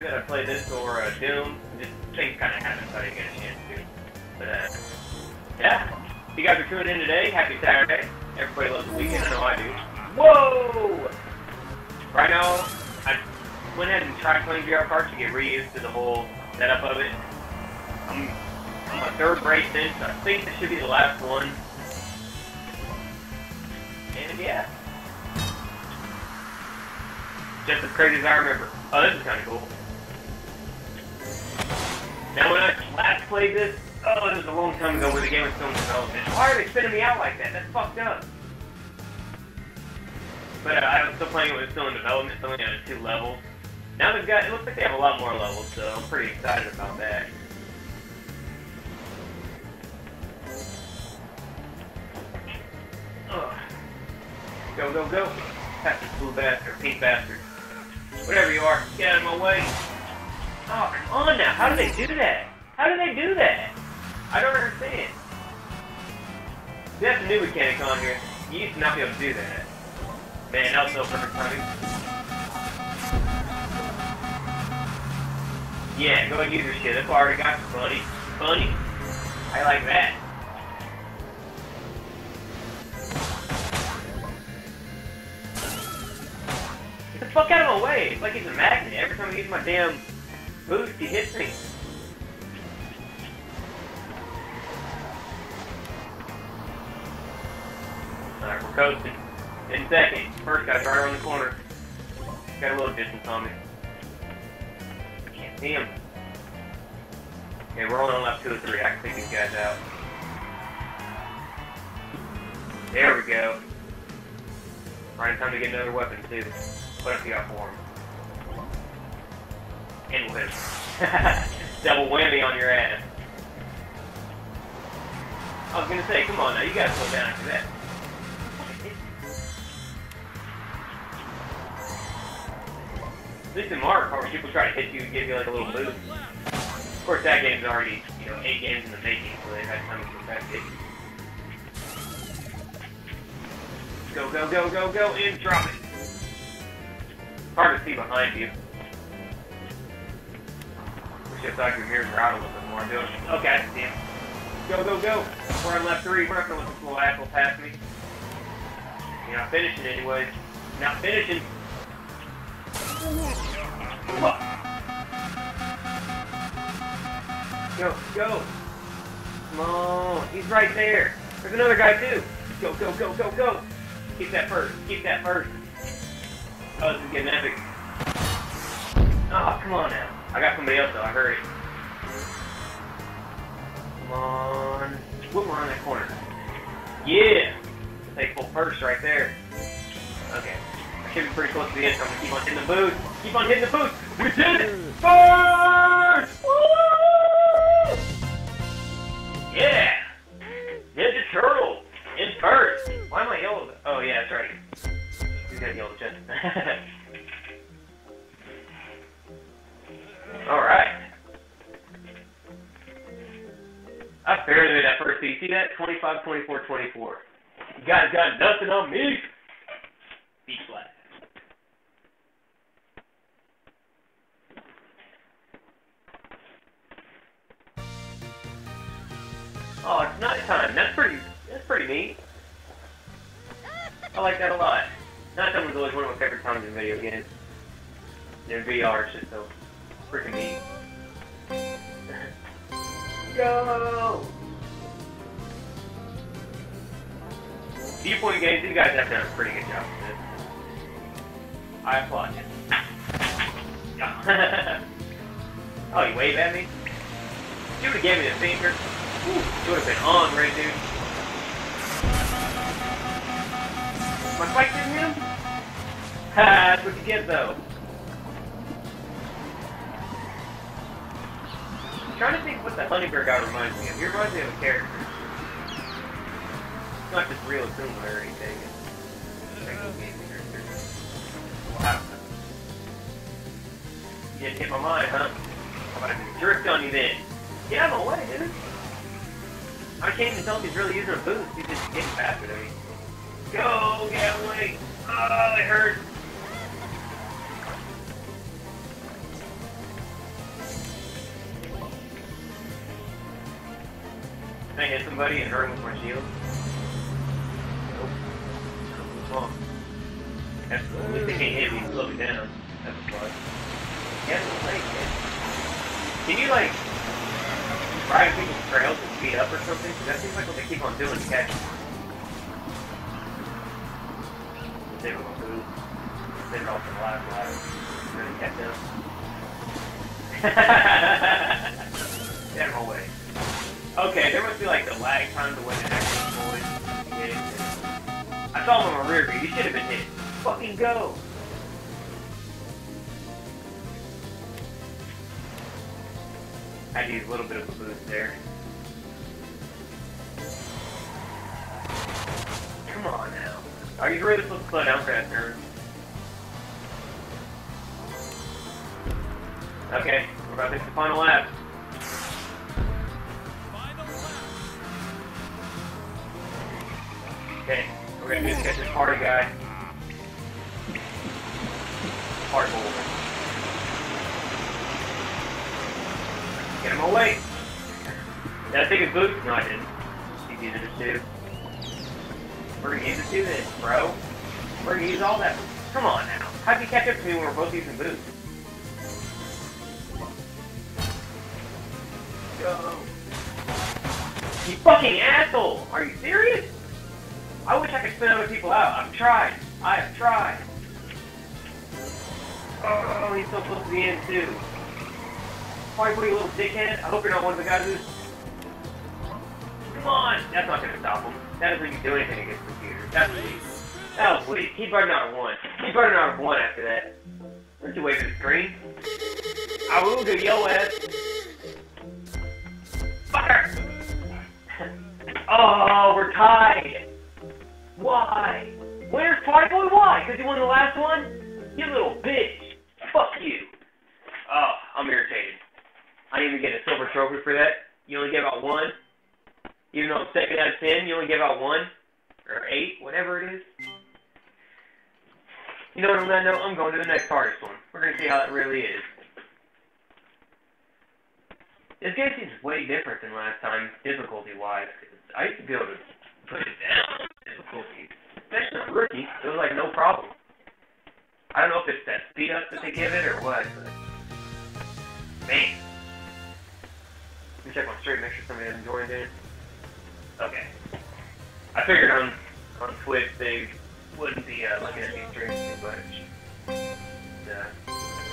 that I play this or uh, Doom. Just things kind of happen, so didn't get a chance to. But uh, yeah, you guys are tuning in today. Happy Saturday. Everybody loves the weekend. I know I do. Whoa! Right now, I went ahead and tried playing VR Karts to get reused to the whole setup of it. I'm, I'm a third race in, so I think this should be the last one. And yeah. Just as crazy as I remember. Oh, this is kind of cool. Now, when I last played this, oh, this was a long time ago when the game was still in development. Why are they spinning me out like that? That's fucked up. But uh, I was still playing it when it was still in development, it's only at two levels. Now they've got, it looks like they have a lot more levels, so I'm pretty excited about that. Ugh. Go, go, go. Pass blue bastard, pink bastard. Whatever you are, get out of my way. Oh, come on now. How do they do that? How do they do that? I don't understand. That's a new mechanic on here. You used to not be able to do that. Man, that was so perfect timing. Yeah, go ahead and use your shit. That's what I already got you, buddy. Funny. I like that. Get the fuck out of my way. It's like he's a magnet. Every time I use my damn boost, he hits me. Alright, we're coasting. In second. First guy's right around the corner. Got a little distance on me. Can't see him. Okay, we're only on lap two or three. I can take these guys out. There we go. Right in time to get another weapon, too. What else you got for him? And. Double whammy on your ass. I was gonna say, come on now, you gotta slow down after that. At least in Mario Kart, people try to hit you and give you like a little boost. Of course, that game's already, you know, eight games in the making, so they've had time to perfect it. Go, go, go, go, go, and drop it. Hard to see behind you. Wish I thought your mirrors were out a little bit more. Do it. Okay, I see him. Go, go, go. We're on left three. We're not gonna let this little asshole pass me. You're not finishing anyways. You're not finishing. Go, go. Come on. He's right there. There's another guy too. Go, go, go, go, go. Keep that first. Keep that first. Oh, this is getting epic. Oh, come on now. I got somebody else though. I it. Come on. Whip around that corner. Yeah. Take full first right there. Okay. I should be pretty close to the end, so I'm gonna keep on hitting the boost. Keep on hitting the boost. We did it! First! Woo! Yeah! Ninja Turtle in first. Why am I yellow? Oh yeah, that's right. He's got yellow chest. I barely made that first seed. See that? 25, 24, 24. You guys got nothing on me. B flat. Oh, it's night time. That's pretty. That's pretty neat. I like that a lot. Night time was always one of my favorite times in video games. In VR, it's just so freaking neat. Go! Viewpoint games, you guys have done a pretty good job with this. I applaud you. Oh, you wave at me? You would have gave me the finger, Ooh, you would have been on, right, dude? My fight didn't hit him? Ha, that's what you get, though. I'm trying to think what the Honeybear guy reminds me of. He reminds me of a character. It's not just real silver or anything. It's wow. You didn't hit my mind, huh? How about I jerked on you then? Get out of my way, dude! I can't even tell if he's really using a boost, he's just getting faster than me. Go, get out of the way! Oh, it hurts! Can I hit somebody and hurt him with my shield? That's they can't hit me slow me down. That's a plus. Can you like ride people's trails and speed up or something? 'Cause that seems like what they keep on doing to catch me. They were going to They were also live live. Really catch them. Get him away. Okay, there must be like the lag time to when it actually deploys. Hit it. I saw him on my rear view. He should have been hit. Fucking go! I need a little bit of a boost there. Come on now. Are you supposed to slow down faster? Okay, we're about to hit the final lap. Okay, we're gonna get this party guy. Boy. Get him away. Did I take a boost? No, I didn't. You needed it too. We're gonna use it too bro. We're gonna use all that. Come on now. How'd you catch up to me when we're both using boots? Go. You fucking asshole! Are you serious? I wish I could spin other people out. I've tried. I have tried. Oh, he's so close to the end too. What are you, little dickhead? I hope you're not one of the guys who's... Come on! That's not gonna stop him. That doesn't even do anything against computers. That's sweet. That was sweet. He better out won. He better out have won after that. Aren't you waving the screen? I will do yo ass. Fucker! oh, we're tied! Why? Where's Party Boy? Why? Because he won the last one? You little bitch! Fuck you! Oh, I'm irritated. I didn't even get a silver trophy for that. You only gave out one. Even though it's second out of ten, you only gave out one. Or eight, whatever it is. You know what, on that note, I'm going to the next hardest one. We're going to see how it really is. This game seems way different than last time, difficulty-wise. I used to be able to put it down, difficulty. Especially rookie, it was like no problem. I don't know if it's that speed up that they give it or what, but... Man. Let me check my stream, make sure somebody hasn't joined in. Okay. I figured on, on Twitch they wouldn't be uh, looking at these streams too much. Uh,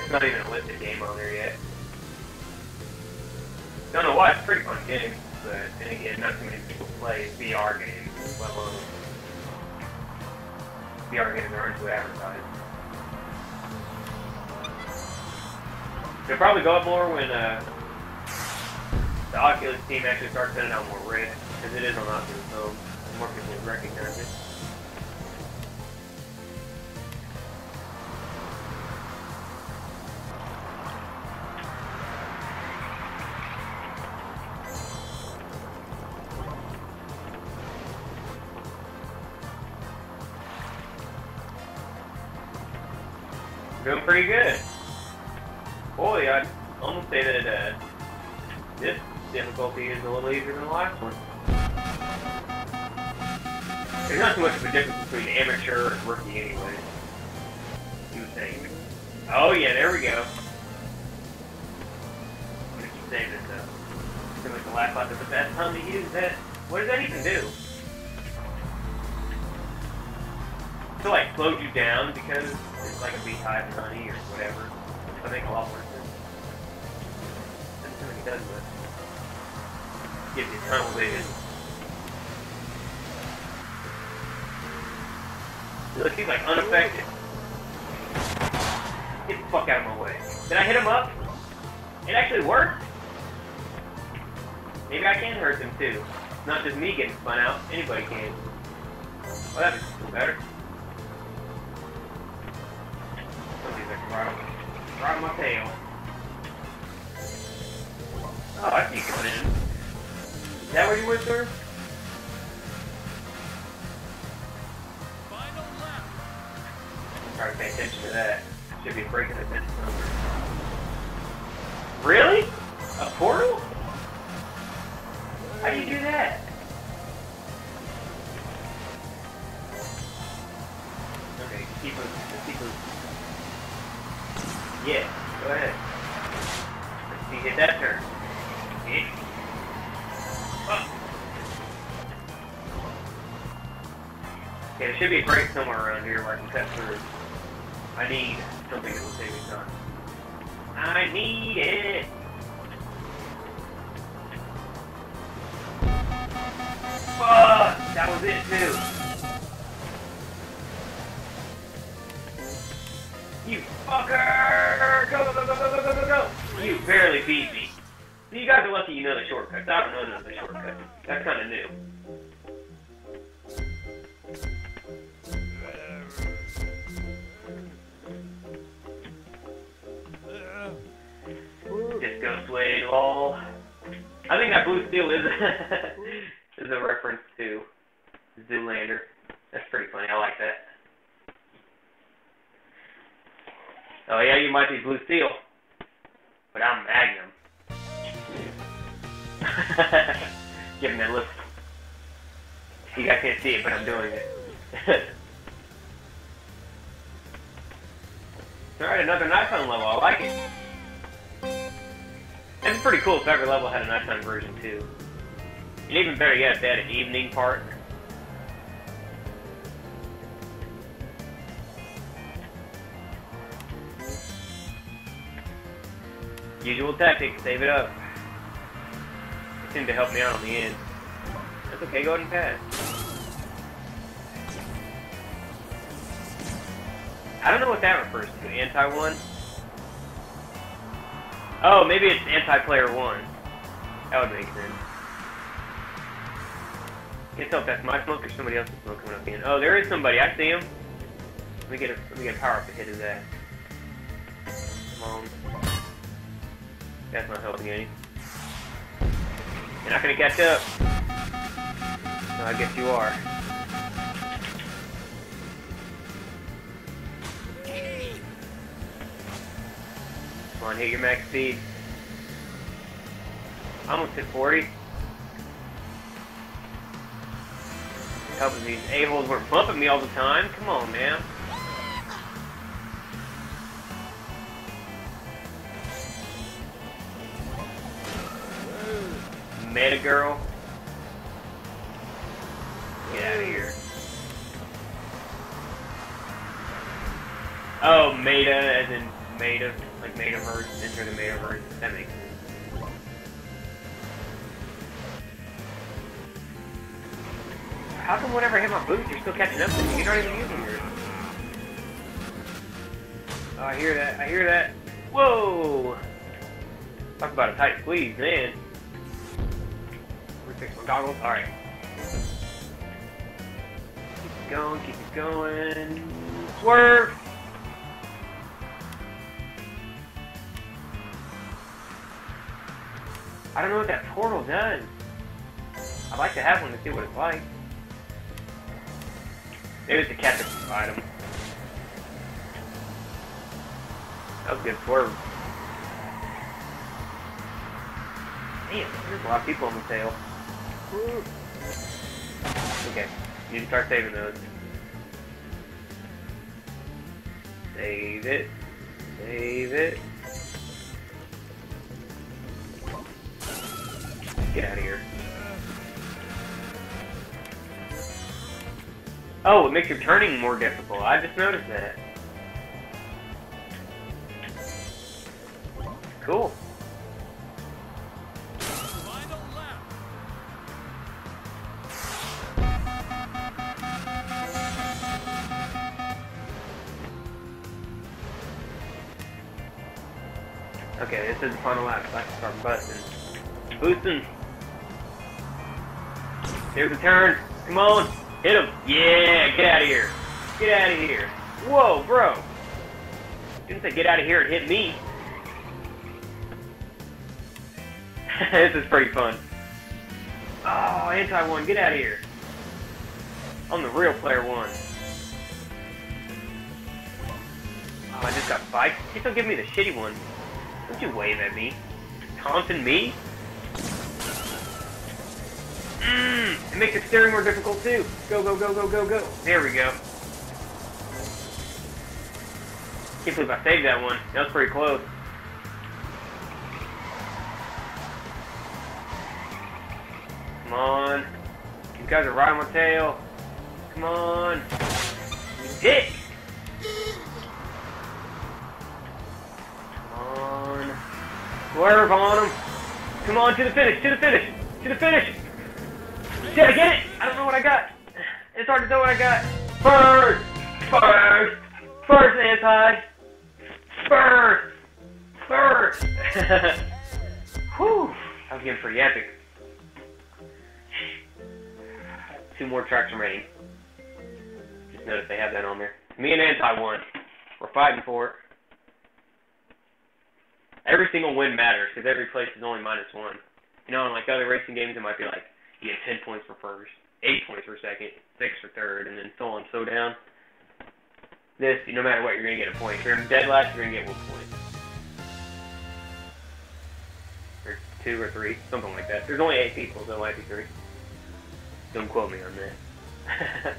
it's not even a listed game on there yet. Don't know why, it's a pretty fun game, but then again, not too many people play VR games, let alone VR games aren't too advertised. They'll probably go up more when uh, the Oculus team actually starts sending out more rigs, because it is on Oculus, so more people recognize it. Doing pretty good. I'd almost say that uh, this difficulty is a little easier than the last one. There's not too much of a difference between amateur and rookie anyway. You think. Oh yeah, there we go. I'm gonna keep saying this though. Seems like the last is the best time to use that. What does that even do? To like slow you down because it's like a beehive and honey or whatever. I think a lot more sense. Does, but gives you tunnel vision. Look, he's like unaffected. Get the fuck out of my way. Did I hit him up? It actually worked. Maybe I can hurt them too. Not just me getting spun out. Anybody can. Well, that'd be better. Somebody's like right my tail. Oh, I can come in. Is that where you went, sir? Try to pay attention to that. Should be breaking the number. Really? A portal? How do you do that? Okay, keep it. Keep it. Yeah, go ahead. Let's see, hit that turn. There should be a break somewhere around here where I can cut through. I need something that will save me time. I need it! Fuck! That was it too. You fucker! Go, go, go, go, go, go, go, go! You barely beat me. You guys are lucky you know the shortcuts. I don't know the shortcuts. That's kind of I think that blue steel is is a reference to Zoolander. That's pretty funny. I like that. Oh yeah, you might be Blue Steel, but I'm Magnum. Give him that look. You guys can't see it, but I'm doing it. Alright, another nighttime level. I like it. It's pretty cool if every level had a nighttime version too. And even better yet, if they had an evening part. Usual tactic, save it up. It seemed to help me out on the end. That's okay, go ahead and pass. I don't know what that refers to. Anti-one? Oh, maybe it's anti-player one. That would make sense. Can't tell if that's my smoke or somebody else's smoke coming up in. Oh, there is somebody. I see him. Let me get a let me get a power up to hit his ass. Come on. That's not helping any. You're not gonna catch up. No, I guess you are. Come on, hit your max speed. I almost hit 40. Helping these a-holes weren't bumping me all the time. Come on, man. Meta girl. Get out of here. Oh, meta as in meta, like metaverse, enter the metaverse. That makes sense. How come whenever I hit my boots, you're still catching up to me? You're not even using yours. Oh, I hear that. I hear that. Whoa! Talk about a tight squeeze, man. Fix my goggles. Alright. Keep it going, keep it going. Swerve! I don't know what that portal does. I'd like to have one to see what it's like. Maybe it's a catch item. That was good swerve. Damn, there's a lot of people on the tail. Okay, need to start saving those. Save it. Save it. Get out of here. Oh, it makes your turning more difficult. I just noticed that. Cool. Okay, this is the final lap, so I can start busting. Boosting. Here's a turn. Come on. Hit him. Yeah, get out of here. Get out of here. Whoa, bro. Didn't say get out of here and hit me. this is pretty fun. Oh, anti-one. Get out of here. I'm the real player one. Oh, I just got spiked. Just don't give me the shitty one. Don't you wave at me. Taunting me? Mmm, it makes the steering more difficult too. Go, go, go, go, go, go. There we go. Can't believe I saved that one. That was pretty close. Come on. You guys are right on my tail. Come on. You dick. Come on. Swerve on him. Come on, to the finish, to the finish, to the finish. Did I get it? I don't know what I got. It's hard to know what I got. First! First! First anti! First! First! Whew! That was getting pretty epic. Two more tracks remaining. Just notice they have that on there. Me and Anti One. We're fighting for it. Every single win matters because every place is only minus one. You know, in like other racing games, it might be like you get 10 points for first, 8 points for second, 6 for third, and then so on so down. This, no matter what, you're going to get a point. If you're in dead last, you're going to get one point. Or two or three, something like that. There's only 8 people, so it might be 3. Don't quote me on that.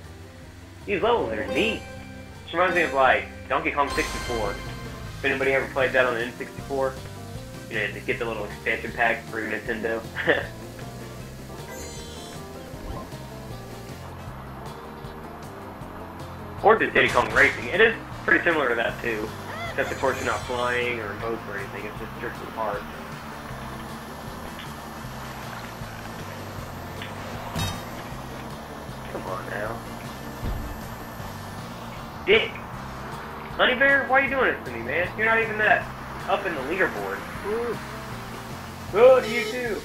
These levels are neat. This reminds me of like Donkey Kong 64. If anybody ever played that on the N64, you know, to get the little expansion pack for Nintendo. or just Diddy Kong Racing. It is pretty similar to that too, except of course you're not flying or boats or anything. It's just strictly hard. Come on now. Dick! Honey Bear, why are you doing this to me, man? You're not even that up in the leaderboard. Ooh. Oh, to you too!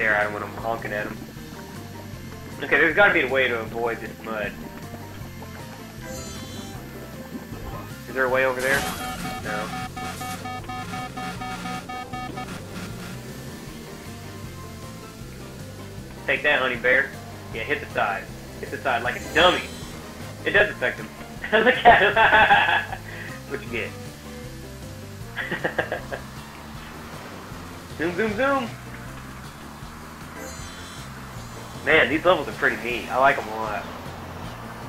At him when I'm honking at him. Okay, there's gotta be a way to avoid this mud. Is there a way over there? No. Take that, honey bear. Yeah, hit the side. Hit the side like a dummy. It does affect him. Look at him. what you get? zoom, zoom, zoom. Man, these levels are pretty neat. I like them a lot.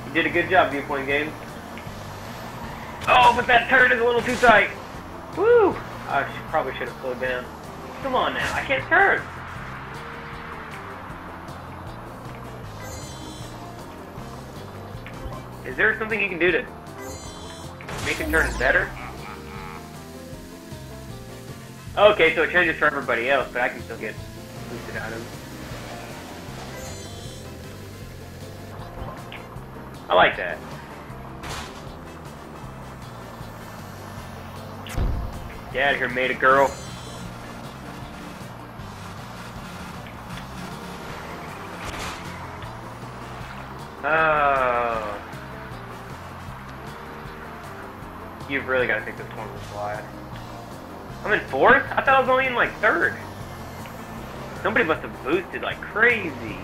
You did a good job, Viewpoint Games. Oh, but that turn is a little too tight. Woo! I should, probably should have slowed down. Come on now, I can't turn. Is there something you can do to make it turn better? Okay, so it changes for everybody else, but I can still get boosted items. I like that. Get out of here, made a girl. Oh. You've really got to think this one will slide. I'm in fourth? I thought I was only in like third. Somebody must have boosted like crazy.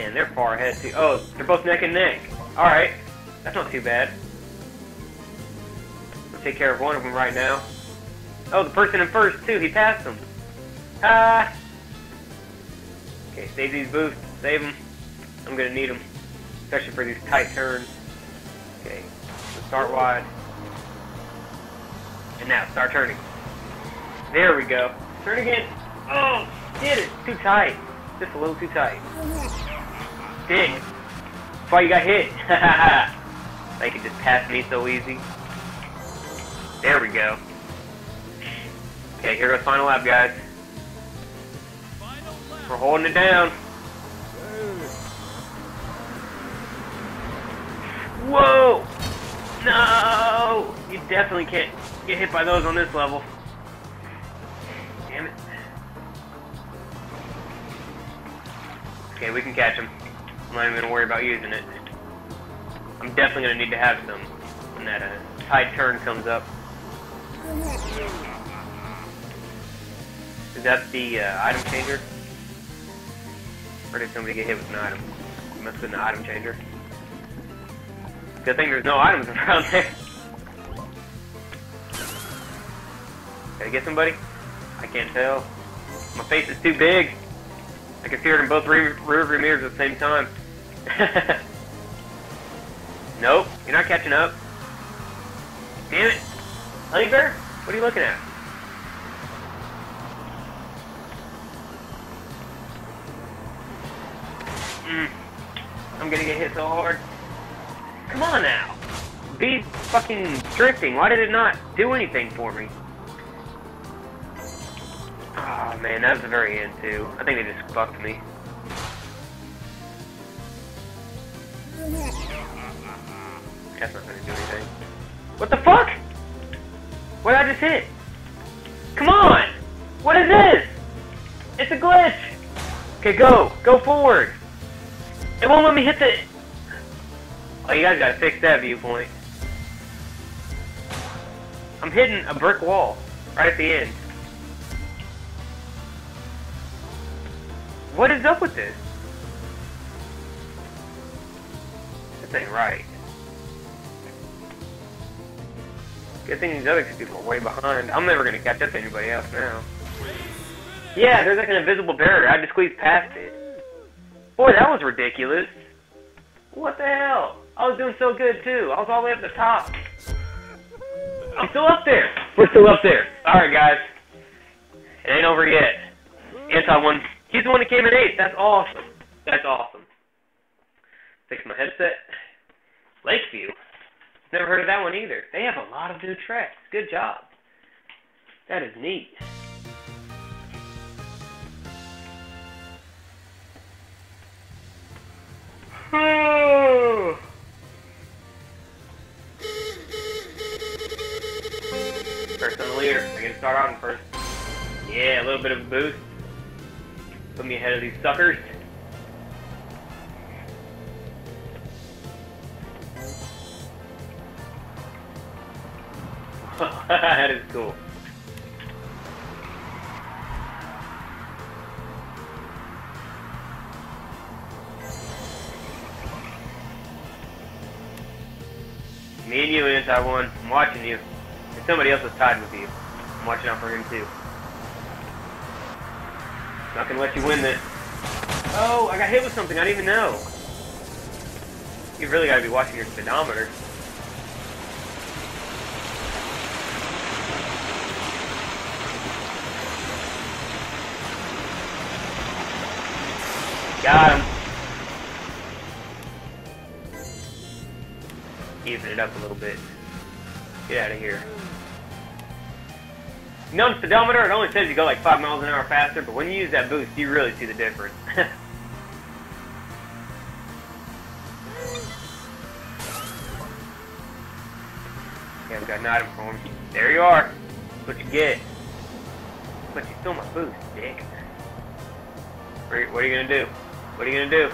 Man, they're far ahead too. Oh, they're both neck and neck. Alright. That's not too bad. We'll take care of one of them right now. Oh, the person in first too. He passed them. Ah. Okay, save these boosts. Save them. I'm gonna need them, especially for these tight turns. Okay, so start wide. And now, start turning. There we go. Turn again. Oh, did it. Too tight. Just a little too tight. Dang. That's why you got hit. they can just pass me so easy. There we go. Okay, here goes final lap, guys. We're holding it down. Whoa! No! You definitely can't get hit by those on this level. Damn it. Okay, we can catch him. I'm not even to worry about using it. I'm definitely going to need to have some when that uh, tight turn comes up. Is that the uh, item changer? Or did somebody get hit with an item? It must have been the item changer. Good thing there's no items around there. Did I get somebody? I can't tell. My face is too big. I can see it in both rear, rear view mirrors at the same time. nope, you're not catching up. Damn it. Honey Bear? What are you looking at? Mm. I'm gonna get hit so hard. Come on now. Be fucking drifting. Why did it not do anything for me? Oh man, that was the very end too. I think they just fucked me. That's not gonna do anything. What the fuck? What did I just hit? Come on! What is this? It's a glitch! Okay, go! Go forward! It won't let me hit the... Oh, you guys gotta fix that viewpoint. I'm hitting a brick wall right at the end. What is up with this? This ain't right. Good thing these other people are way behind. I'm never gonna catch up to anybody else now. Yeah, there's like an invisible barrier. I just squeezed past it. Boy, that was ridiculous. What the hell? I was doing so good too. I was all the way up the top. I'm still up there. We're still up there. Alright guys. It ain't over yet. Anti one he's the one that came in eighth. That's awesome. That's awesome. Fix my headset. Lakeview. Never heard of that one either. They have a lot of new tracks. Good job. That is neat. First on the leader. I get to start on first. Yeah, a little bit of a boost. Put me ahead of these suckers. that is cool. Me and you, Anti One. I'm watching you. And somebody else is tied with you. I'm watching out for him too. Not gonna let you win this. Oh, I got hit with something I didn't even know. You really gotta be watching your speedometer. Got him. Even it up a little bit. Get out of here. You know, the speedometer, it only says you go like 5 miles an hour faster, but when you use that boost, you really see the difference. okay, I've got an item for him. There you are. That's what you get. But you stole my boost, dick. What are you gonna do? What are you gonna do?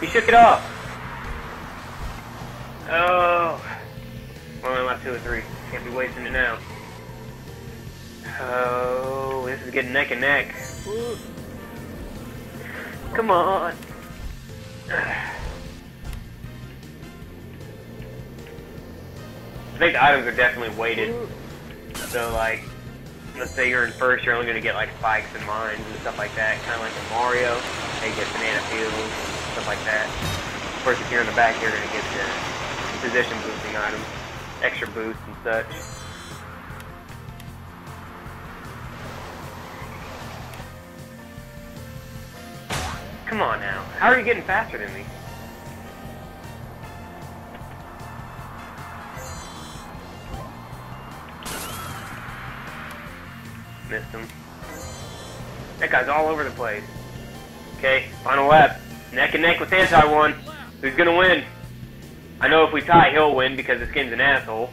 he shook it off. Oh. Well, I'm not two or three. Can't be wasting it now. Oh, this is getting neck and neck. Come on. I think the items are definitely weighted. So, like, let's say you're in first, you're only going to get like spikes and mines and stuff like that, kind of like in Mario. They get banana peels, stuff like that. Of course, if you're in the back, you're going to get the position boosting items, extra boosts and such. Come on now, how are you getting faster than me? Missed him. That guy's all over the place. Okay, final lap. Neck and neck with Anti-One. Who's gonna win? I know if we tie, he'll win because the skin's an asshole.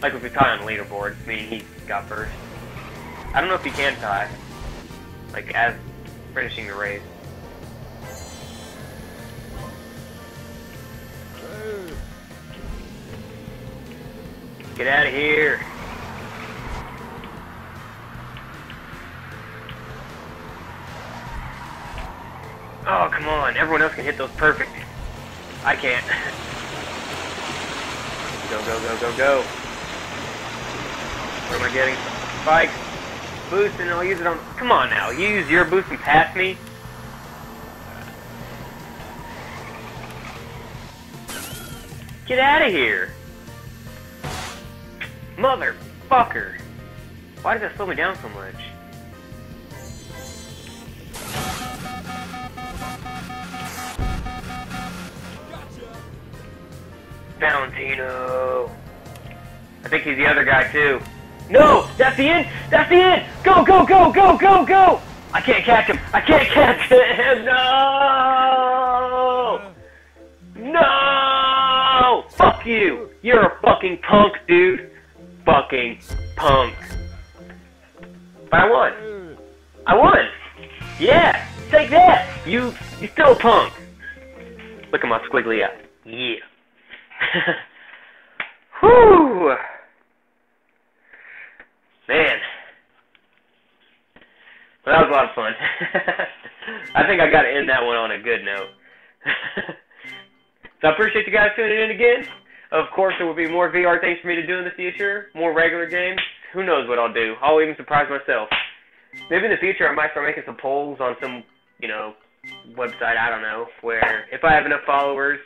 Like if we tie on the leaderboard, meaning he got first. I don't know if he can tie. Like, as finishing the race. Get out of here. Oh, come on. Everyone else can hit those perfect. I can't. Go, go, go, go, go. What am I getting? Spike. Boost, and I'll use it on... Come on now. You use your boost and pass me? Get out of here. Motherfucker. Why does that slow me down so much? Valentino. I think he's the other guy too. No! That's the end! That's the end! Go, go, go, go, go, go! I can't catch him! I can't catch him! No! No! Fuck you! You're a fucking punk, dude. Fucking punk. But I won. I won! Yeah! Take that! You, you still a punk. Look at my squiggly eye. Yeah. Whew! Man. Well, that was a lot of fun. I think I got to end that one on a good note. so I appreciate you guys tuning in again. Of course, there will be more VR things for me to do in the future, more regular games. Who knows what I'll do? I'll even surprise myself. Maybe in the future I might start making some polls on some, you know, website, I don't know, where if I have enough followers,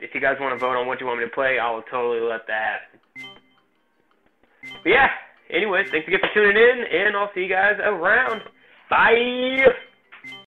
if you guys want to vote on what you want me to play, I will totally let that happen. But yeah, anyways, thanks again for tuning in, and I'll see you guys around. Bye!